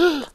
What?